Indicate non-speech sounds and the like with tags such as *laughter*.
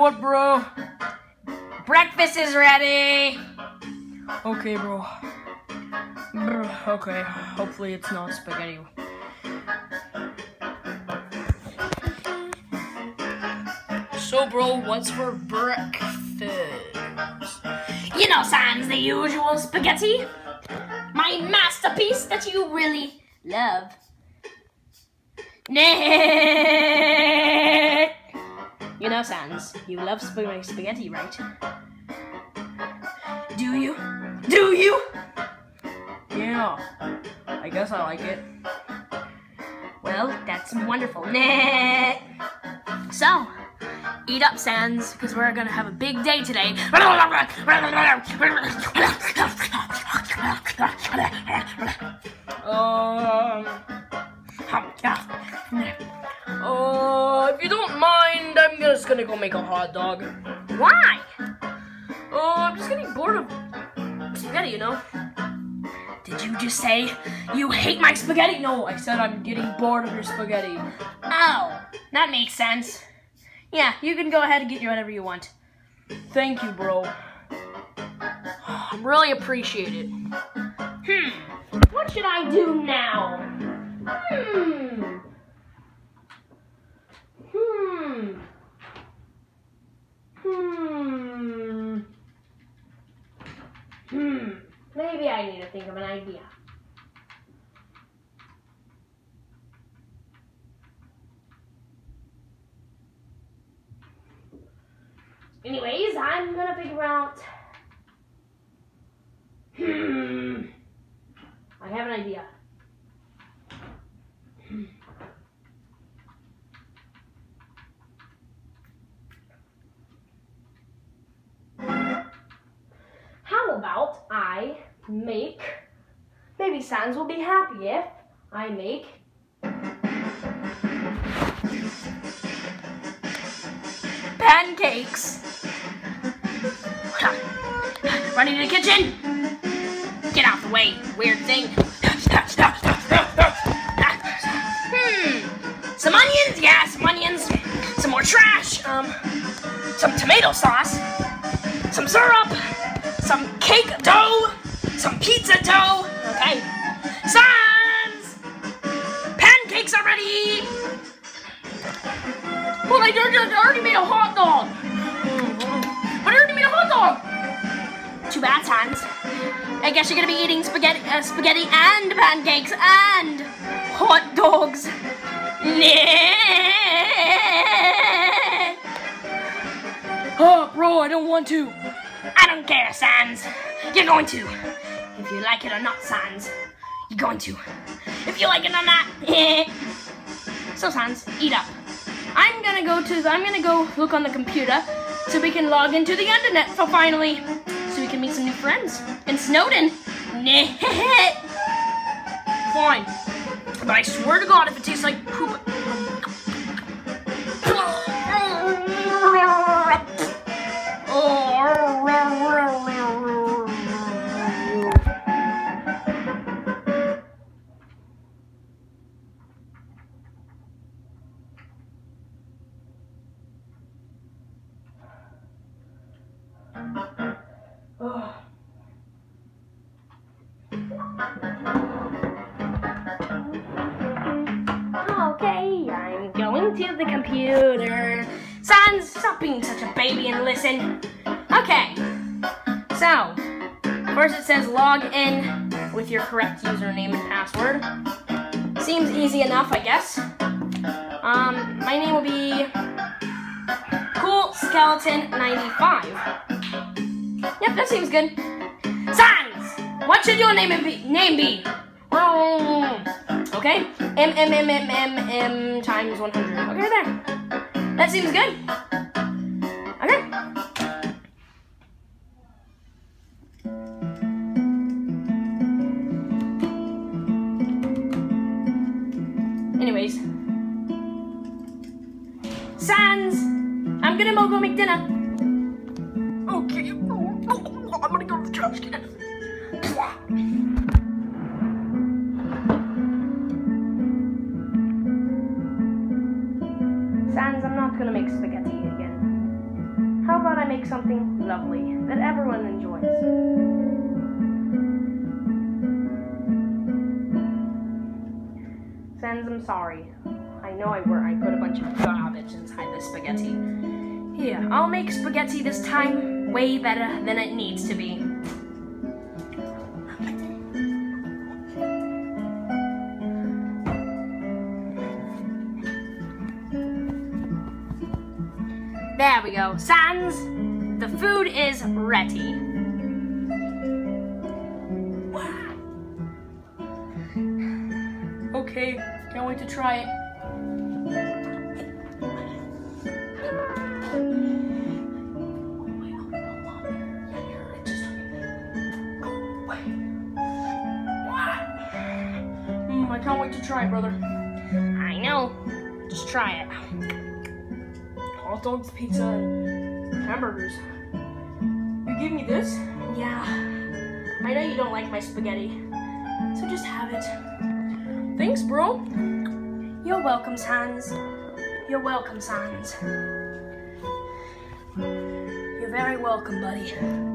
What, bro? Breakfast is ready. Okay, bro. Okay, hopefully it's not spaghetti. So, bro, what's for breakfast? You know, sans the usual spaghetti. My masterpiece that you really love. Nah. *laughs* *laughs* Sans, you love sp- spaghetti, right? Do you? Do you? Yeah, I guess I like it. Well, that's wonderful. *laughs* So, eat up, Sans, because we're gonna have a big day today. *laughs* Um. Gonna go make a hot dog. Why? Oh, I'm just getting bored of spaghetti, you know? Did you just say you hate my spaghetti? No, I said I'm getting bored of your spaghetti. Oh, that makes sense. Yeah, you can go ahead and get you whatever you want. Thank you, bro. *sighs* I'm really appreciate it. Hmm. What should I do now? Hmm. Hmm. Hmm. Maybe I need to think of an idea. Anyways, I'm gonna figure out. Hmm. I have an idea. Make, maybe Sans will be happy if I make pancakes. *laughs* Run into the kitchen. Get out the way, weird thing. Hmm. Some onions, yeah, some onions. Some more trash. Um, some tomato sauce. Some syrup. Some cake dough. Some pizza dough. Okay. Sans! Pancakes are ready! Well, I already- made a hot dog. I already made a hot dog. Too bad, Sans. I guess you're gonna be eating spaghetti, uh, spaghetti and pancakes and hot dogs. *laughs* Oh, bro, I don't want to. I don't care, Sans. You're going to. If you like it or not, Sans. You're going to. If you like it or not. *laughs* so, Sans, eat up. I'm gonna go to. I'm gonna go look on the computer so we can log into the internet for finally, so we can meet some new friends And Snowdin. *laughs* Fine. But I swear to God, if it tastes like poop. To the computer. Sans, stop being such a baby and listen. Okay, so first it says log in with your correct username and password. Seems easy enough, I guess. Um, my name will be Cool Skeleton 95. Yep, that seems good. Sans, what should your name be? Name be? Okay, M M M M M M times 100. Okay, there. That seems good. Okay. Anyways. Sans! I'm gonna go make dinner. Okay. I'm gonna go to the trash can. Make something lovely that everyone enjoys. Sans, I'm sorry. I know I were I put a bunch of garbage inside the spaghetti. Here, I'll make spaghetti this time way better than it needs to be. There we go. Sans, the food is ready. *sighs* Okay, can't wait to try it. Mm, I can't wait to try it, brother. I know. Just try it. Hot dogs, pizza, and hamburgers. You give me this? Yeah. I know you don't like my spaghetti, so just have it. Thanks, bro. You're welcome, Sans. You're welcome, Sans. You're very welcome, buddy.